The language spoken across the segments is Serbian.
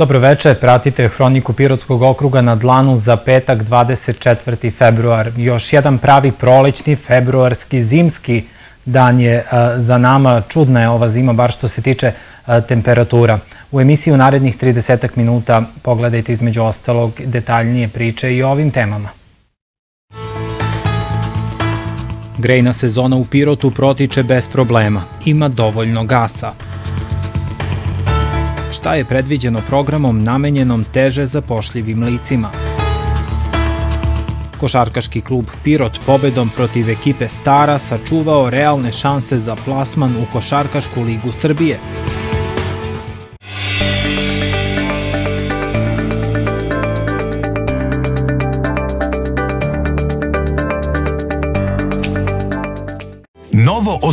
Dobroveče, pratite Hroniku Pirotskog okruga na dlanu za petak 24. februar. Još jedan pravi prolećni, februarski, zimski dan je za nama. Čudna je ova zima, bar što se tiče temperatura. U emisiji u narednih 30 minuta pogledajte između ostalog detaljnije priče i o ovim temama. Grejna sezona u Pirotu protiče bez problema. Ima dovoljno gasa šta je predviđeno programom namenjenom teže zapošljivim licima. Košarkaški klub Pirot pobedom protiv ekipe Stara sačuvao realne šanse za plasman u Košarkašku ligu Srbije.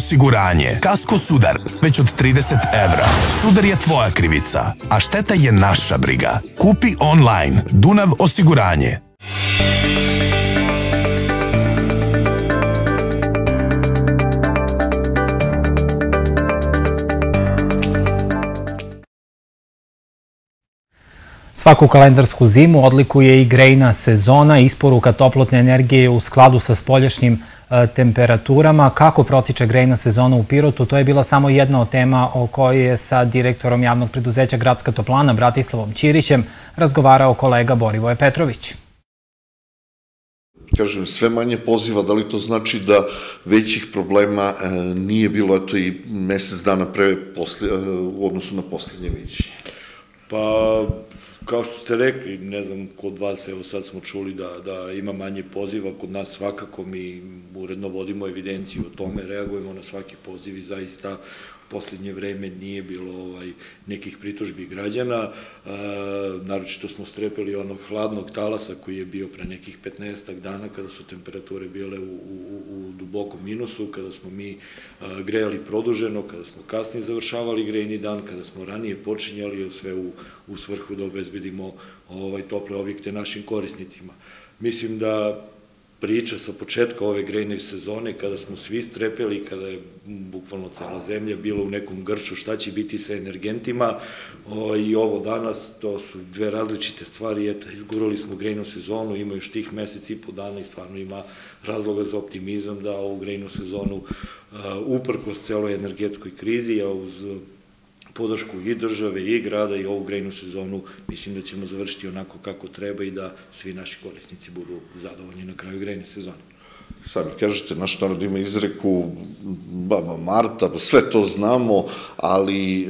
Osiguranje. Kasko Sudar. Već od 30 evra. Sudar je tvoja krivica, a šteta je naša briga. Kupi online. Dunav osiguranje. Svaku kalendarsku zimu odlikuje i grejna sezona. Isporuka toplotne energije u skladu sa spoljašnjim E, temperaturama. Kako protiče grejna sezona u Pirotu? To je bila samo jedna od tema o kojoj je sa direktorom javnog preduzeća Gradska toplana Bratislavom Ćirićem razgovarao kolega Borivoje Petrović kažem, sve manje poziva, da li to znači da većih problema e, nije bilo, eto i mesec dana pre, posle, e, u odnosu na poslednje viđenje? Pa, Kao što ste rekli, ne znam, kod vas, evo sad smo čuli da, da ima manje poziva, kod nas svakako mi uredno vodimo evidenciju o tome, reagujemo na svaki poziv i zaista poslednje vreme nije bilo ovaj, nekih pritužbi građana. E, naročito smo strepeli onog hladnog talasa koji je bio pre nekih 15 dana kada su temperature bile u, u, u dubokom minusu, kada smo mi e, grejali produženo, kada smo kasnije završavali grejni dan, kada smo ranije počinjali sve u, u svrhu da obezbedimo ovaj, tople objekte našim korisnicima. Mislim da priča sa početka ove grejne sezone, kada smo svi strepeli, kada je bukvalno cela zemlja bila u nekom grču, šta će biti sa energentima o, i ovo danas, to su dve različite stvari, eto, izgurali smo grejnu sezonu, ima još tih meseci i po dana i stvarno ima razloga za optimizam da ovu grejnu sezonu, uprkos celoj energetskoj krizi, a uz podršku i države i grada i ovu grejnu sezonu mislim da ćemo završiti onako kako treba i da svi naši korisnici budu zadovoljni na kraju grejne sezone. Sami kažete, naš narod ima izreku baba Marta, sve to znamo, ali e,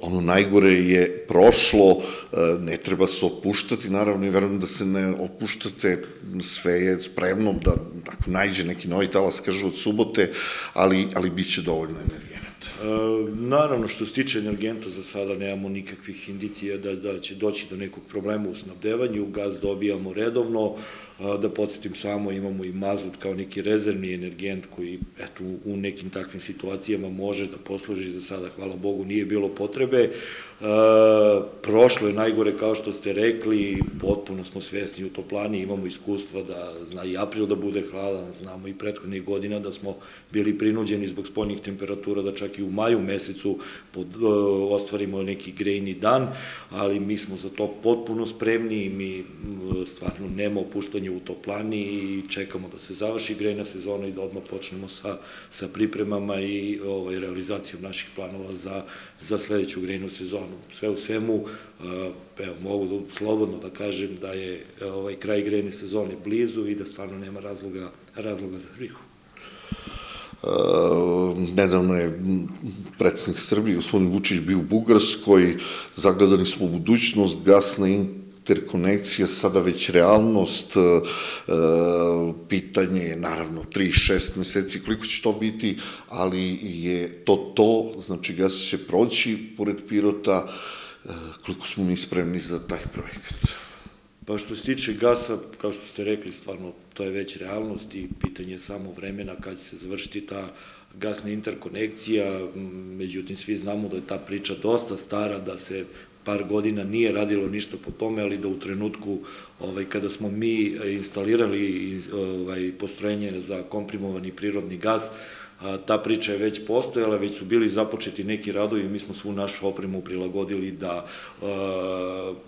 ono najgore je prošlo, e, ne treba se opuštati, naravno i verujem da se ne opuštate, sve je spremno da ako najđe neki novi talas, kažu od subote, ali, ali bit će dovoljno energije. E, naravno, što se tiče energenta, za sada nemamo nikakvih indicija da, da će doći do nekog problema u snabdevanju, gaz dobijamo redovno, Da podsjetim samo, imamo i mazut kao neki rezervni energent koji eto, u nekim takvim situacijama može da posluži za sada, hvala Bogu, nije bilo potrebe. E, prošlo je najgore, kao što ste rekli, potpuno smo svesni u toplani, imamo iskustva da zna i april da bude hladan, znamo i prethodnih godina da smo bili prinuđeni zbog spoljnih temperatura da čak i u maju mesecu pod, e, ostvarimo neki grejni dan, ali mi smo za to potpuno spremni i mi stvarno nema opuštanja u toplani i čekamo da se završi grejna sezona i da odmah počnemo sa, sa pripremama i ovaj, realizacijom naših planova za, za sledeću grejnu sezonu. Sve u svemu, evo, mogu da, slobodno da kažem da je ovaj, kraj grejne sezone blizu i da stvarno nema razloga, razloga za brihu. Uh, nedavno je predsednik Srbije, gospodin Vučić, bio u Bugarskoj, zagledani smo u budućnost, gasna interkonekcija sada već realnost, e, pitanje je naravno 3-6 meseci koliko će to biti, ali je to to, znači gas će proći pored Pirota, e, koliko smo mi spremni za taj projekat. Pa što se tiče gasa, kao što ste rekli, stvarno to je već realnost i pitanje je samo vremena kad će se završiti ta gasna interkonekcija, međutim svi znamo da je ta priča dosta stara, da se par godina nije radilo ništa po tome, ali da u trenutku ovaj, kada smo mi instalirali ovaj, postrojenje za komprimovani prirodni gas, ta priča je već postojala, već su bili započeti neki radovi, mi smo svu našu opremu prilagodili da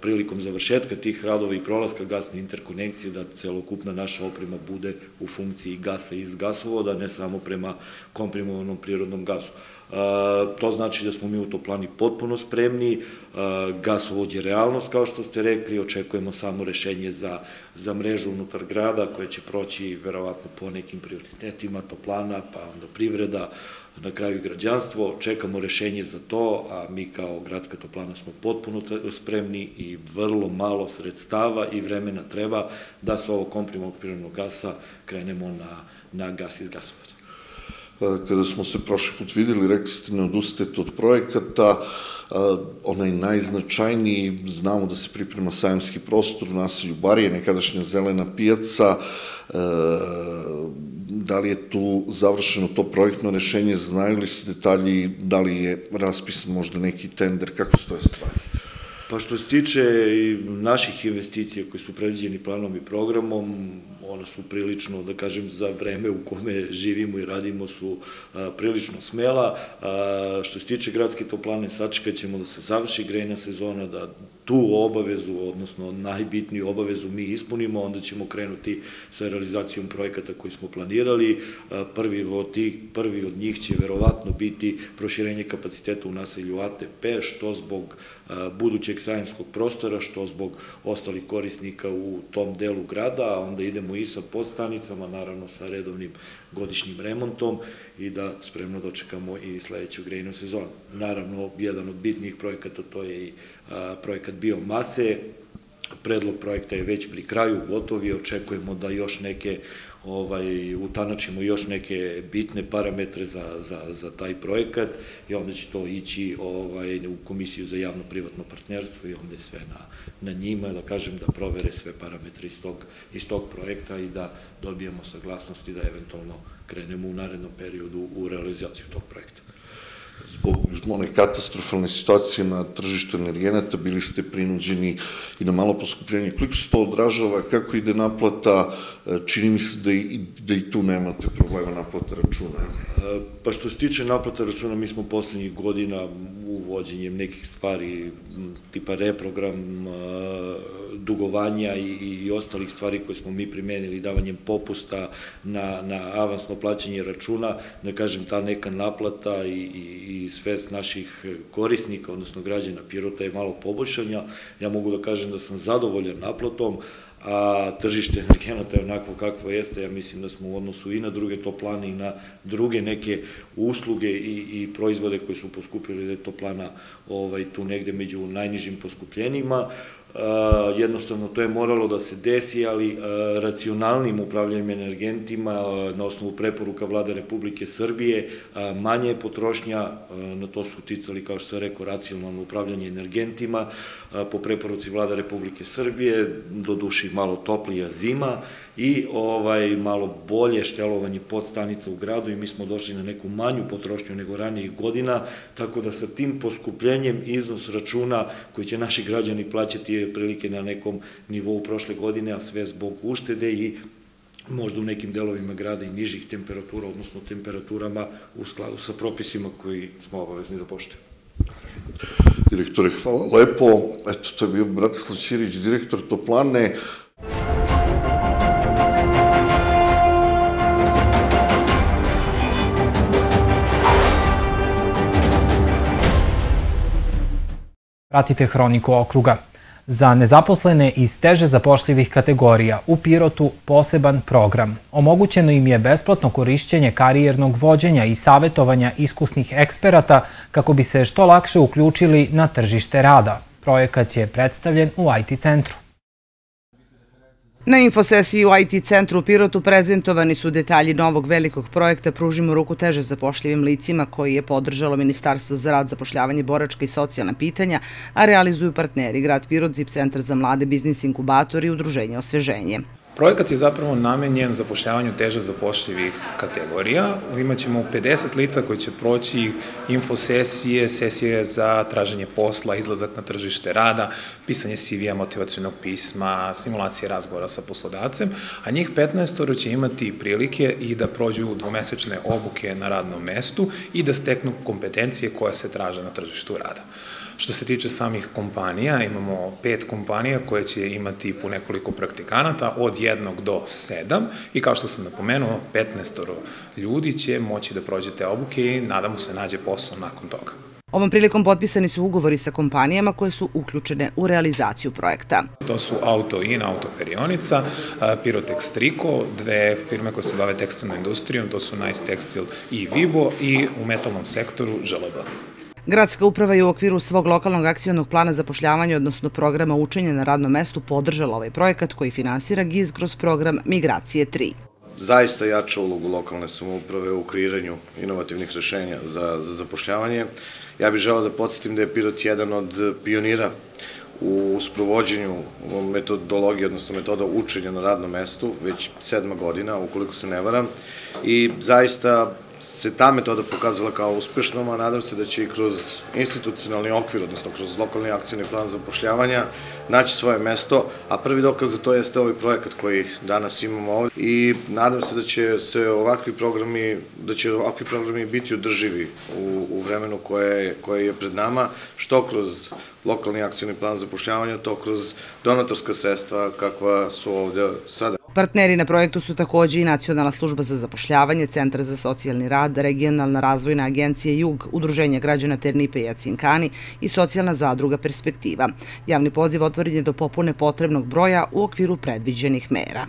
prilikom završetka tih radova i prolaska gasne interkonekcije, da celokupna naša oprema bude u funkciji gasa iz gasovoda, ne samo prema komprimovanom prirodnom gasu. To znači da smo mi u Toplani potpuno spremni, gasovod je realnost, kao što ste rekli, očekujemo samo rešenje za, za mrežu unutar grada, koja će proći verovatno po nekim prioritetima, Toplana, pa onda privreda, na kraju građanstvo, čekamo rešenje za to, a mi kao gradska toplana smo potpuno spremni i vrlo malo sredstava i vremena treba da s ovog komprimovog prirodnog gasa krenemo na, na gas iz gasovoda. E, kada smo se prošli put videli, rekli ste ne odustajete od projekata, e, onaj najznačajniji, znamo da se priprema sajamski prostor u naselju Barije, nekadašnja zelena pijaca, e, da li je tu završeno to projektno rešenje, znaju li se detalji, da li je raspisan možda neki tender, kako stoje stvari? Pa što se tiče naših investicija koje su predviđeni planom i programom, ona su prilično, da kažem, za vreme u kome živimo i radimo su prilično smela. Što se tiče gradske toplane, sačekat ćemo da se završi grejna sezona, da tu obavezu, odnosno najbitniju obavezu mi ispunimo, onda ćemo krenuti sa realizacijom projekata koji smo planirali. Prvi od, tih, prvi od njih će verovatno biti proširenje kapaciteta u naselju ATP, što zbog budućeg sajenskog prostora, što zbog ostalih korisnika u tom delu grada, a onda idemo i sa podstanicama, naravno sa redovnim godišnjim remontom i da spremno dočekamo i sledeću grejnu sezonu. Naravno, jedan od bitnijih projekata to je i projekat biomase, predlog projekta je već pri kraju, gotovi, očekujemo da još neke ovaj, utanačimo još neke bitne parametre za, za, za taj projekat i onda će to ići ovaj, u komisiju za javno-privatno partnerstvo i onda je sve na, na njima, da kažem, da provere sve parametre iz tog, iz tog projekta i da dobijemo saglasnosti da eventualno krenemo u narednom periodu u realizaciju tog projekta zbog one katastrofalne situacije na tržištu energenata bili ste prinuđeni i na malo poskupljenje. Koliko se to odražava, kako ide naplata, e, čini mi se da i, da i tu nemate problema naplata računa. E, pa što se tiče naplata računa, mi smo poslednjih godina uvođenjem nekih stvari tipa reprogram, dugovanja i, i ostalih stvari koje smo mi primenili, davanjem popusta na, na avansno plaćanje računa, da kažem, ta neka naplata i, i, i svest naših korisnika, odnosno građana Pirota je malo poboljšanja. Ja mogu da kažem da sam zadovoljan naplatom, a tržište energenata je onako kakvo jeste, ja mislim da smo u odnosu i na druge toplane i na druge neke usluge i, i proizvode koje su poskupili da je toplana ovaj, tu negde među najnižim poskupljenima. Uh, jednostavno to je moralo da se desi, ali uh, racionalnim upravljanjem energentima uh, na osnovu preporuka vlade Republike Srbije manje je potrošnja, na to su uticali, kao što sam rekao, racionalno upravljanje energentima po preporuci vlada Republike Srbije, do duši malo toplija zima i ovaj malo bolje štelovanje podstanica u gradu i mi smo došli na neku manju potrošnju nego ranijih godina, tako da sa tim poskupljenjem iznos računa koji će naši građani plaćati je prilike na nekom nivou prošle godine, a sve zbog uštede i možda u nekim delovima grada i nižih temperatura, odnosno temperaturama u skladu sa propisima koji smo obavezni da poštujemo. Direktore, hvala lepo. Eto, to je bio Bratislav Ćirić, direktor Toplane. Pratite Hroniku okruga. Za nezaposlene iz teže zapošljivih kategorija u Pirotu poseban program. Omogućeno im je besplatno korišćenje karijernog vođenja i savetovanja iskusnih eksperata kako bi se što lakše uključili na tržište rada. Projekat je predstavljen u IT centru. Na infosesiji u IT centru u Pirotu prezentovani su detalji novog velikog projekta Pružimo ruku teže zapošljivim licima koji je podržalo Ministarstvo za rad, zapošljavanje, boračka i socijalna pitanja, a realizuju partneri Grad Pirot, ZIP Centar za mlade, biznis inkubator i Udruženje Osveženje. Projekat je zapravo namenjen zapošljavanju teže zapošljivih kategorija. Imaćemo 50 lica koji će proći infosesije, sesije za traženje posla, izlazak na tržište rada, pisanje CV-a, motivacijonog pisma, simulacije razgovora sa poslodavcem, a njih 15 će imati prilike i da prođu dvomesečne obuke na radnom mestu i da steknu kompetencije koje se traže na tržištu rada. Što se tiče samih kompanija, imamo pet kompanija koje će imati po nekoliko praktikanata od jednog do sedam i kao što sam napomenuo, 15 ljudi će moći da prođe te obuke i nadamo se nađe posao nakon toga. Ovom prilikom potpisani su ugovori sa kompanijama koje su uključene u realizaciju projekta. To su Auto In, Auto Perionica, Pirotex Triko, dve firme koje se bave tekstilnom industrijom, to su Nice Textil i Vibo i u metalnom sektoru Želeba. Gradska uprava je u okviru svog lokalnog akcijonog plana zapošljavanja, odnosno programa učenja na radnom mestu, podržala ovaj projekat koji finansira GIZ kroz program Migracije 3 zaista jača ulogu lokalne samouprave u kreiranju inovativnih rešenja za, za zapošljavanje. Ja bih želao da podsjetim da je Pirot jedan od pionira u sprovođenju metodologije, odnosno metoda učenja na radnom mestu, već sedma godina, ukoliko se ne varam, i zaista se ta metoda pokazala kao uspešnom, a nadam se da će i kroz institucionalni okvir, odnosno kroz lokalni akcijni plan zapošljavanja, naći svoje mesto, a prvi dokaz za to jeste ovaj projekat koji danas imamo ovde i nadam se da će se ovakvi programi, da će ovakvi programi biti održivi u, u vremenu koje, koje je pred nama, što kroz lokalni akcijni plan zapošljavanja, to kroz donatorska sredstva kakva su ovde sada. Partneri na projektu su takođe i Nacionalna služba za zapošljavanje, Centar za socijalni rad, Regionalna razvojna agencija Jug, Udruženje građana Ternipe i Acinkani i Socijalna zadruga Perspektiva. Javni poziv otvoren je do popune potrebnog broja u okviru predviđenih mera.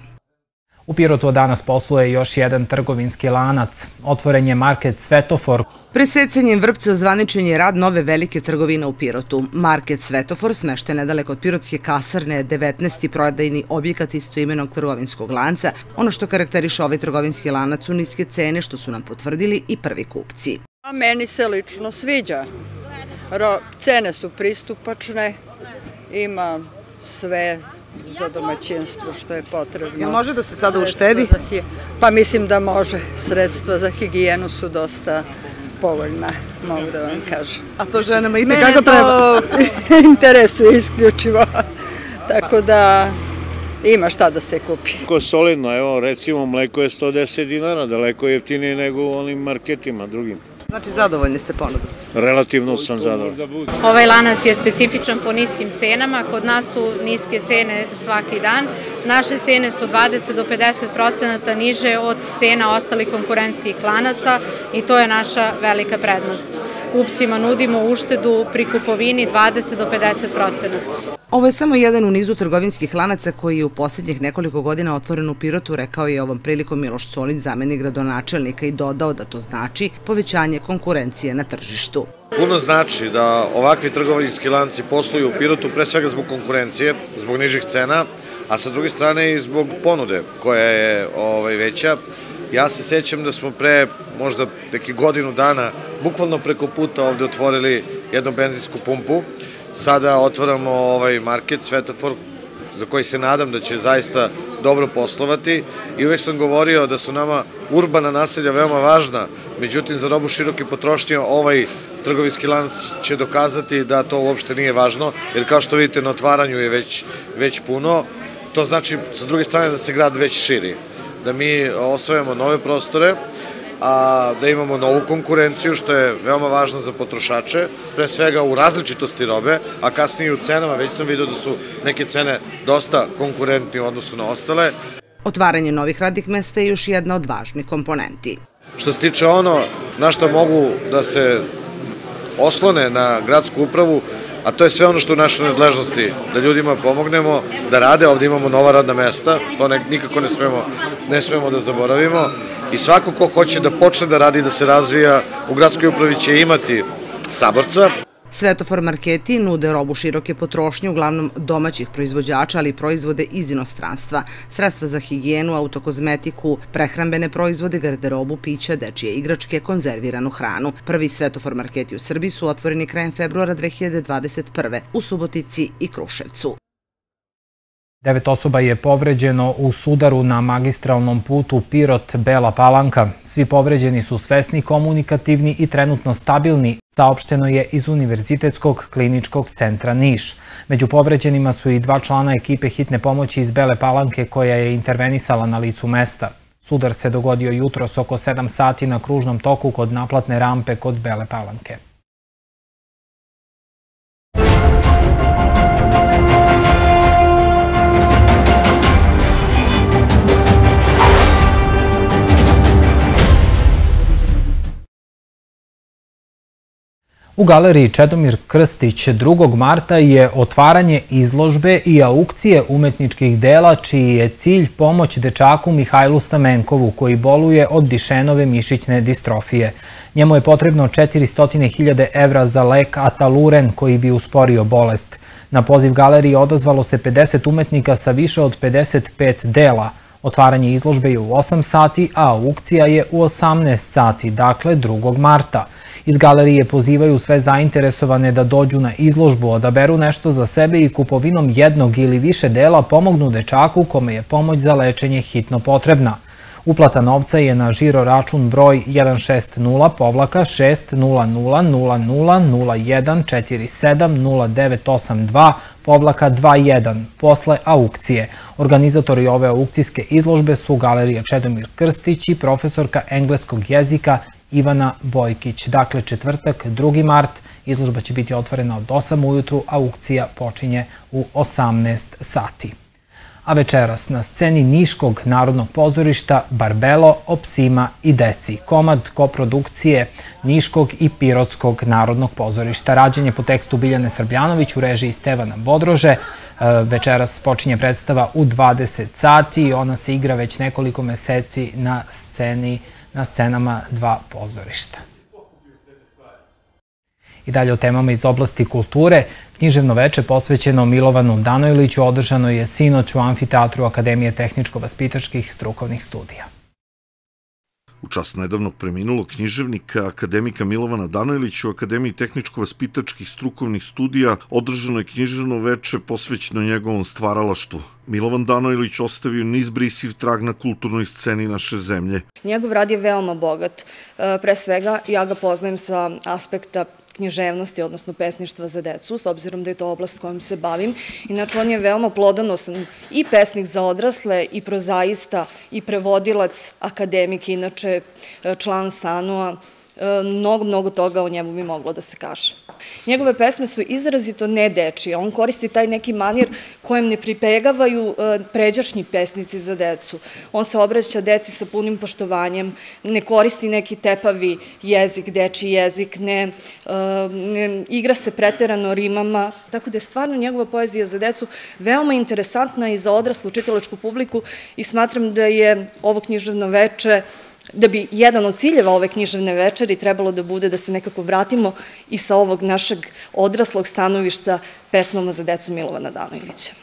U Pirotu danas posluje još jedan trgovinski lanac. Otvoren je market Svetofor. Presecanjem vrpce ozvaničen je rad nove velike trgovine u Pirotu. Market Svetofor smešten nedaleko od Pirotske kasarne 19. prodajni objekat istoimenog trgovinskog lanca. Ono što karakteriše ovaj trgovinski lanac su niske cene što su nam potvrdili i prvi kupci. A meni se lično sviđa. Cene su pristupačne, ima sve za domaćinstvo što je potrebno. Jel može da se sada uštedi? Pa mislim da može. Sredstva za higijenu su dosta povoljna, mogu da vam kažem. A to ženama ide kako treba? Mene to interesuje isključivo. Tako da ima šta da se kupi. Ko solidno, evo recimo mleko je 110 dinara, daleko jeftinije nego u onim marketima drugim. Znači, zadovoljni ste ponudom? Relativno sam zadovoljan. Ovaj lanac je specifičan po niskim cenama. Kod nas su niske cene svaki dan. Naše cene su 20 do 50 procenata niže od cena ostalih konkurentskih lanaca i to je naša velika prednost. Kupcima nudimo uštedu pri kupovini 20 do 50 procenata. Ovo je samo jedan u nizu trgovinskih lanaca koji je u posljednjih nekoliko godina otvoren u Pirotu, rekao je ovom prilikom Miloš Colić, zamenik gradonačelnika i dodao da to znači povećanje konkurencije na tržištu. Puno znači da ovakvi trgovinski lanci posluju u Pirotu pre svega zbog konkurencije, zbog nižih cena, a sa druge strane i zbog ponude koja je ovaj, veća. Ja se sećam da smo pre možda neki godinu dana bukvalno preko puta ovde otvorili jednu benzinsku pumpu Sada otvaramo ovaj market Svetofor za koji se nadam da će zaista dobro poslovati. I uvek sam govorio da su nama urbana naselja veoma važna, međutim za robu široke potrošnje ovaj trgovinski lanac će dokazati da to uopšte nije važno, jer kao što vidite na otvaranju je već, već puno, to znači sa druge strane da se grad već širi, da mi osvajamo nove prostore, a da imamo novu konkurenciju, što je veoma važno za potrošače, pre svega u različitosti robe, a kasnije u cenama, već sam vidio da su neke cene dosta konkurentni u odnosu na ostale. Otvaranje novih radnih mesta je još jedna od važnih komponenti. Što se tiče ono na što mogu da se oslone na gradsku upravu, a to je sve ono što u našoj nadležnosti, da ljudima pomognemo, da rade, ovde imamo nova radna mesta, to ne, nikako ne smemo, ne smemo da zaboravimo. I svako ko hoće da počne da radi, da se razvija, u gradskoj upravi će imati saborca. Svetofor marketi nude robu široke potrošnje, uglavnom domaćih proizvođača, ali i proizvode iz inostranstva, sredstva za higijenu, autokozmetiku, prehrambene proizvode, garderobu, pića, dečije igračke, konzerviranu hranu. Prvi Svetofor marketi u Srbiji su otvoreni krajem februara 2021. u Subotici i Kruševcu. Devet osoba je povređeno u sudaru na magistralnom putu Pirot-Bela Palanka. Svi povređeni su svesni, komunikativni i trenutno stabilni, saopšteno je iz Univerzitetskog kliničkog centra Niš. Među povređenima su i dva člana ekipe hitne pomoći iz Bele Palanke koja je intervenisala na licu mesta. Sudar se dogodio jutros oko 7 sati na kružnom toku kod naplatne rampe kod Bele Palanke. U galeriji Čedomir Krstić 2. marta je otvaranje izložbe i aukcije umetničkih dela čiji je cilj pomoć dečaku Mihajlu Stamenkovu koji boluje od dišenove mišićne distrofije. Njemu je potrebno 400.000 evra za lek Ataluren koji bi usporio bolest. Na poziv galerije odazvalo se 50 umetnika sa više od 55 dela. Otvaranje izložbe je u 8 sati, a aukcija je u 18 sati, dakle 2. marta. Iz galerije pozivaju sve zainteresovane da dođu na izložbu, odaberu nešto za sebe i kupovinom jednog ili više dela pomognu dečaku kome je pomoć za lečenje hitno potrebna. Uplata novca je na žiro račun broj 160 povlaka 6000001470982 povlaka 21 posle aukcije. Organizatori ove aukcijske izložbe su Galerija Čedomir Krstić i profesorka engleskog jezika Ivana Bojkić. Dakle, četvrtak, 2. mart, izložba će biti otvorena od 8 ujutru, a aukcija počinje u 18 sati. A večeras na sceni Niškog narodnog pozorišta Barbelo o psima i deci. Komad koprodukcije Niškog i Pirotskog narodnog pozorišta. Rađenje po tekstu Biljane Srbljanović u režiji Stevana Bodrože. E, večeras počinje predstava u 20 sati i ona se igra već nekoliko meseci na sceni na scenama dva pozorišta. I dalje o temama iz oblasti kulture. Književno veče posvećeno Milovanu Danojliću održano je sinoć u Amfiteatru Akademije tehničko-vaspitačkih strukovnih studija. U čast nedavnog preminulog književnika akademika Milovana Danojlića u Akademiji tehničko-vaspitačkih strukovnih studija održano je književno veče posvećeno njegovom stvaralaštvu. Milovan Danojlić ostavio nizbrisiv trag na kulturnoj sceni naše zemlje. Njegov rad je veoma bogat. E, pre svega, ja ga poznajem sa aspekta književnosti, odnosno pesništva za decu, s obzirom da je to oblast kojom se bavim. Inače, on je veoma plodonosan i pesnik za odrasle, i prozaista, i prevodilac akademike, inače e, član SANU-a, mnogo, mnogo toga o njemu bi moglo da se kaže. Njegove pesme su izrazito nedečije, on koristi taj neki manir kojem ne pripegavaju e, pređašnji pesnici za decu. On se obraća deci sa punim poštovanjem, ne koristi neki tepavi jezik, dečiji jezik, ne, e, ne igra se preterano rimama, tako da je stvarno njegova poezija za decu veoma interesantna i za odraslu čitalačku publiku i smatram da je ovo književno veče da bi jedan od ciljeva ove književne večeri trebalo da bude da se nekako vratimo i sa ovog našeg odraslog stanovišta pesmama za decu Milovana Danojlića.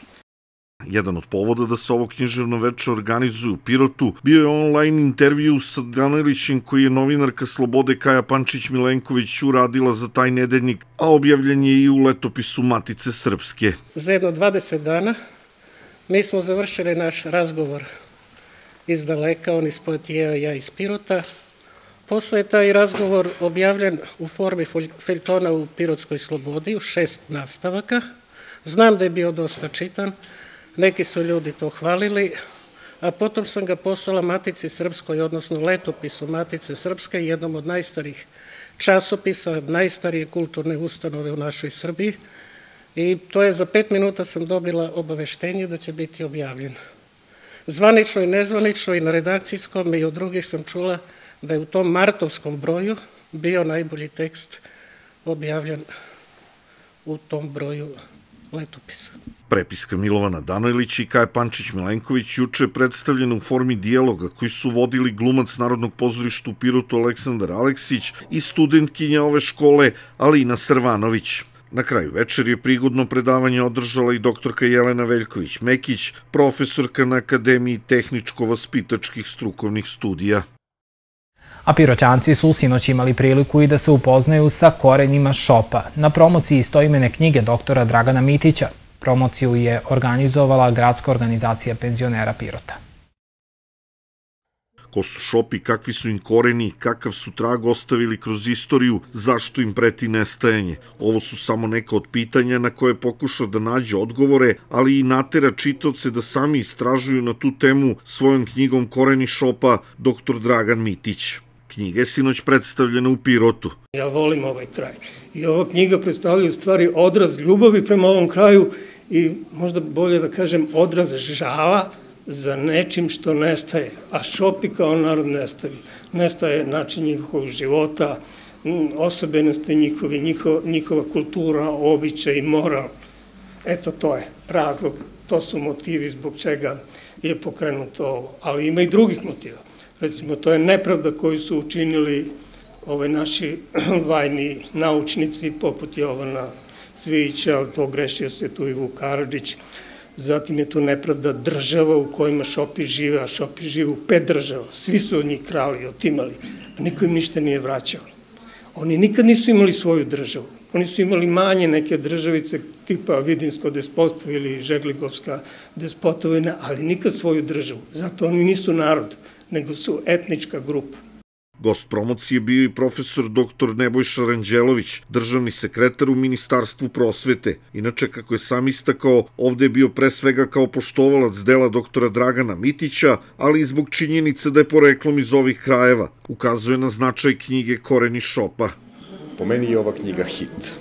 Jedan od povoda da se ovo književno veče organizuje u Pirotu bio je online intervju sa Danojlićem koji je novinarka Slobode Kaja Pančić-Milenković uradila za taj nedeljnik, a objavljen je i u letopisu Matice Srpske. Za jedno 20 dana mi smo završili naš razgovor iz daleka, on iz Poetija, ja iz Pirota. Posle je taj razgovor objavljen u formi feljtona u Pirotskoj slobodi, u šest nastavaka. Znam da je bio dosta čitan, neki su ljudi to hvalili, a potom sam ga poslala Matici Srpskoj, odnosno letopisu Matice Srpske, jednom od najstarih časopisa, najstarije kulturne ustanove u našoj Srbiji. I to je za pet minuta sam dobila obaveštenje da će biti objavljen. Zvanično i nezvanično i na redakcijskom i od drugih sam čula da je u tom martovskom broju bio najbolji tekst objavljen u tom broju letopisa. Prepiska Milovana Danojlića i Kaja Pančić-Milenković juče je predstavljena u formi dijaloga koji su vodili glumac Narodnog pozorišta u Pirotu Aleksandar Aleksić i studentkinja ove škole Alina Srvanović. Na kraju večer je prigodno predavanje održala i doktorka Jelena Veljković-Mekić, profesorka na Akademiji tehničko-vaspitačkih strukovnih studija. A piroćanci su sinoć imali priliku i da se upoznaju sa korenjima šopa na promociji stoimene knjige doktora Dragana Mitića. Promociju je organizovala gradska organizacija penzionera Pirota ko su šopi, kakvi su im koreni, kakav su trag ostavili kroz istoriju, zašto im preti nestajanje. Ovo su samo neka od pitanja na koje pokuša da nađe odgovore, ali i natera čitovce da sami istražuju na tu temu svojom knjigom Koreni šopa dr. Dragan Mitić. Knjiga je sinoć predstavljena u Pirotu. Ja volim ovaj kraj. I ova knjiga predstavlja u stvari odraz ljubavi prema ovom kraju i možda bolje da kažem odraz žala za nečim što nestaje, a šopi kao narod nestaje. Nestaje način njihovog života, osobenosti njihovi, njihova, njihova kultura, običaj moral. Eto, to je razlog, to su motivi zbog čega je pokrenuto ovo. Ali ima i drugih motiva. Recimo, to je nepravda koju su učinili ove naši vajni naučnici, poput Jovana Cvića, pogrešio se tu i Vuk Karadžić, zatim je tu nepravda država u kojima Šopi žive, a Šopi žive u pet država. Svi su od njih krali, otimali, a niko im ništa nije vraćao. Oni nikad nisu imali svoju državu. Oni su imali manje neke državice tipa Vidinsko despostvo ili Žegligovska despotovina, ali nikad svoju državu. Zato oni nisu narod, nego su etnička grupa. Gost promocije bio i profesor dr. Nebojša Ranđelović, državni sekretar u Ministarstvu prosvete. Inače, kako je sam istakao, ovde je bio pre svega kao poštovalac dela doktora Dragana Mitića, ali i zbog činjenice da je poreklom iz ovih krajeva. Ukazuje na značaj knjige Koreni šopa. Po meni je ova knjiga hit.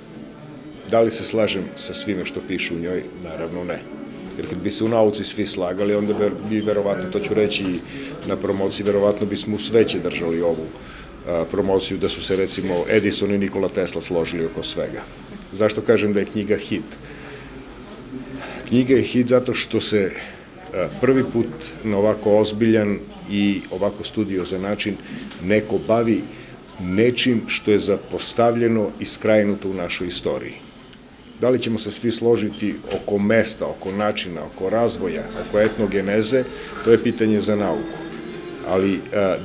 Da li se slažem sa svime što piše u njoj? Naravno ne jer kad bi se u nauci svi slagali, onda bi verovatno, to ću reći na promociji, verovatno bismo u sveće držali ovu promociju da su se recimo Edison i Nikola Tesla složili oko svega. Zašto kažem da je knjiga hit? Knjiga je hit zato što se prvi put na ovako ozbiljan i ovako studiozan način neko bavi nečim što je zapostavljeno i skrajnuto u našoj istoriji. Da li ćemo se svi složiti oko mesta, oko načina, oko razvoja, oko etnogeneze, to je pitanje za nauku. Ali e,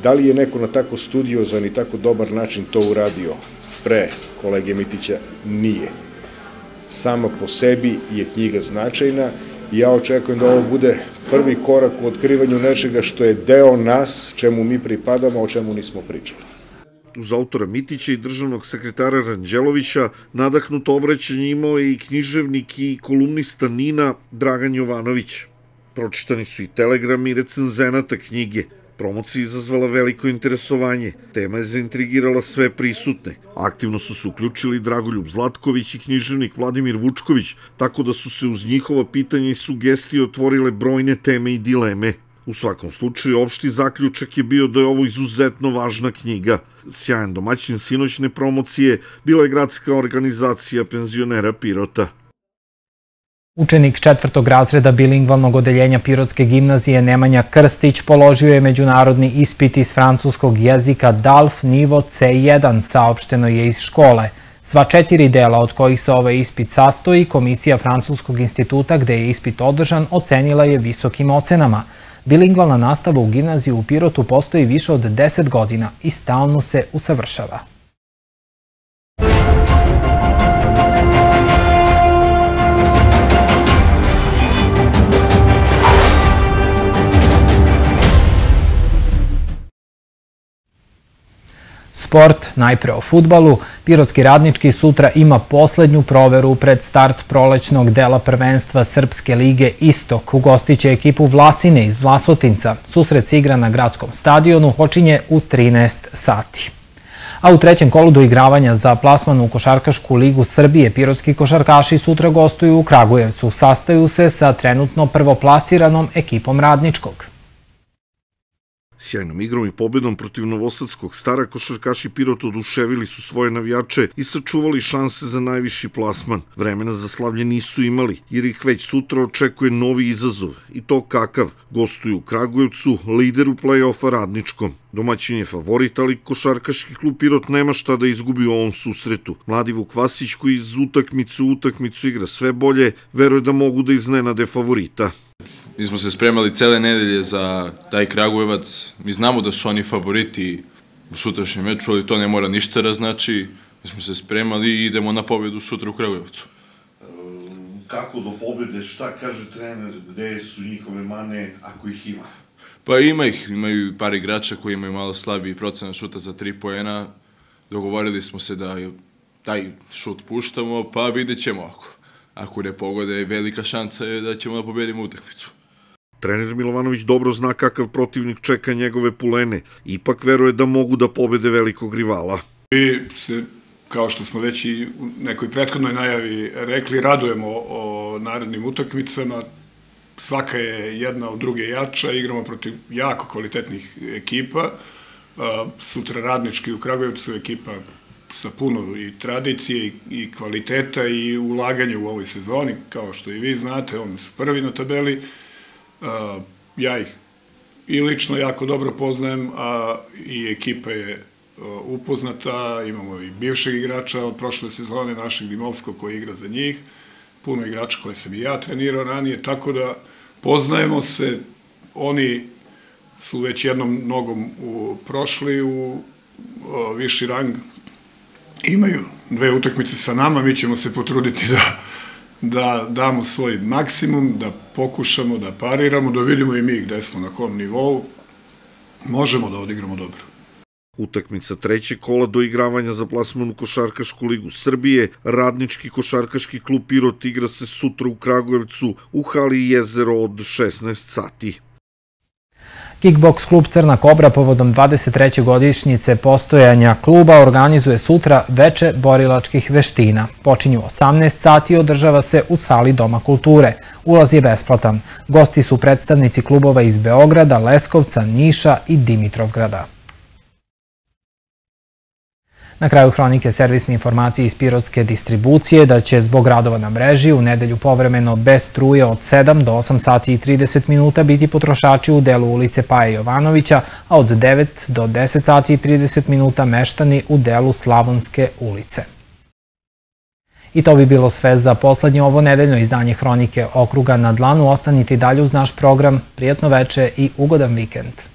da li je neko na tako studiozan i tako dobar način to uradio pre kolege Mitića? Nije. Sama po sebi je knjiga značajna i ja očekujem da ovo bude prvi korak u otkrivanju nečega što je deo nas, čemu mi pripadamo, o čemu nismo pričali uz autora Mitića i državnog sekretara Ranđelovića, nadahnuto obraćanje imao je i književnik i kolumnista Nina Dragan Jovanović. Pročitani su i telegrami recenzenata knjige. Promocija izazvala veliko interesovanje. Tema je zaintrigirala sve prisutne. Aktivno su se uključili Dragoljub Zlatković i književnik Vladimir Vučković, tako da su se uz njihova pitanja i sugestije otvorile brojne teme i dileme. U svakom slučaju, opšti zaključak je bio da je ovo izuzetno važna knjiga. Sjajan domaćin sinoćne promocije bila je gradska organizacija penzionera Pirota. Učenik četvrtog razreda bilingvalnog odeljenja Pirotske gimnazije Nemanja Krstić položio je međunarodni ispit iz francuskog jezika DALF nivo C1, saopšteno je iz škole. Sva četiri dela od kojih se ovaj ispit sastoji, Komisija Francuskog instituta gde je ispit održan ocenila je visokim ocenama – Bilingvalna nastava u gimnaziji u Pirotu postoji više od 10 godina i stalno se usavršava. Sport, najpre o futbalu. Pirotski radnički sutra ima poslednju proveru pred start prolećnog dela prvenstva Srpske lige Istok. Ugostiće ekipu Vlasine iz Vlasotinca. Susret se igra na gradskom stadionu, očinje u 13 sati. A u trećem kolu do igravanja za plasman u Košarkašku ligu Srbije pirotski košarkaši sutra gostuju u Kragujevcu. Sastaju se sa trenutno prvoplasiranom ekipom radničkog. Sjajnom igrom i pobedom protiv Novosadskog stara košarkaši Pirot oduševili su svoje navijače i sačuvali šanse za najviši plasman. Vremena za slavlje nisu imali, jer ih već sutra očekuje novi izazov. I to kakav? Gostuju u Kragujevcu, lideru play-offa radničkom. Domaćin je favorit, ali košarkaški klub Pirot nema šta da izgubi u ovom susretu. Mladi Vuk Vasić koji iz utakmice u utakmicu igra sve bolje, veruje da mogu da iznenade favorita. Mi smo se spremali cele nedelje za taj Kragujevac. Mi znamo da su oni favoriti u sutrašnjem meču, ali to ne mora ništa da znači. Mi smo se spremali i idemo na pobjedu sutra u Kragujevcu. kako do pobede, šta kaže trener, gde su njihove mane, ako ih ima? Pa ima ih, imaju par igrača koji imaju malo slabiji procenat šuta za tri poena. Dogovorili smo se da taj šut puštamo, pa vidjet ćemo ako. Ako ne pogode, velika šansa je da ćemo da pobedimo utakmicu. Trener Milovanović dobro zna kakav protivnik čeka njegove pulene, ipak veruje da mogu da pobede velikog rivala. I se, kao što smo već i u nekoj prethodnoj najavi rekli, radujemo o narednim utakmicama, svaka je jedna od druge jača, igramo protiv jako kvalitetnih ekipa, sutra radnički u Kragujevcu ekipa sa puno i tradicije i kvaliteta i ulaganja u ovoj sezoni, kao što i vi znate, oni su prvi na tabeli, ja ih i lično jako dobro poznajem, a i ekipa je upoznata, imamo i bivšeg igrača od prošle sezone, našeg Dimovskog koji igra za njih, puno igrača koje sam i ja trenirao ranije, tako da poznajemo se, oni su već jednom nogom u, prošli u o, viši rang, imaju dve utakmice sa nama, mi ćemo se potruditi da da damo svoj maksimum, da pokušamo da pariramo, da vidimo i mi gde smo na kom nivou, možemo da odigramo dobro. Utakmica trećeg kola do igravanja za plasmanu Košarkašku ligu Srbije, radnički košarkaški klub Pirot igra se sutra u Kragujevcu u hali Jezero od 16 sati. Kickbox klub Crna Kobra povodom 23. godišnjice postojanja kluba organizuje sutra veče borilačkih veština. Počinju 18 sati i održava se u sali Doma kulture. Ulaz je besplatan. Gosti su predstavnici klubova iz Beograda, Leskovca, Niša i Dimitrovgrada. Na kraju hronike servisne informacije iz Pirotske distribucije da će zbog radova na mreži u nedelju povremeno bez struje od 7 do 8 sati i 30 minuta biti potrošači u delu ulice Paje Jovanovića, a od 9 do 10 sati i 30 minuta meštani u delu Slavonske ulice. I to bi bilo sve za poslednje ovo nedeljno izdanje Hronike okruga na dlanu. Ostanite i dalje uz naš program. Prijetno veče i ugodan vikend.